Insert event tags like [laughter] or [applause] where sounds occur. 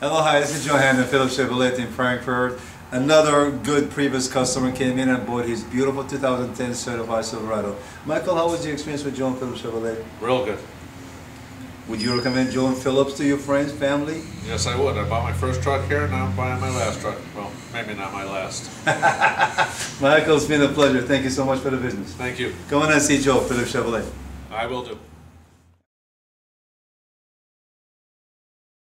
Hello, hi, this is Johanna Philip Chevrolet in Frankfort. Another good previous customer came in and bought his beautiful 2010 certified Silverado. Michael, how was your experience with John Phillips Chevrolet? Real good. Would you recommend John Phillips to your friends, family? Yes, I would. I bought my first truck here, now I'm buying my last truck. Well, maybe not my last. [laughs] Michael, it's been a pleasure. Thank you so much for the business. Thank you. Come on and see Joe, Philip Chevrolet. I will do.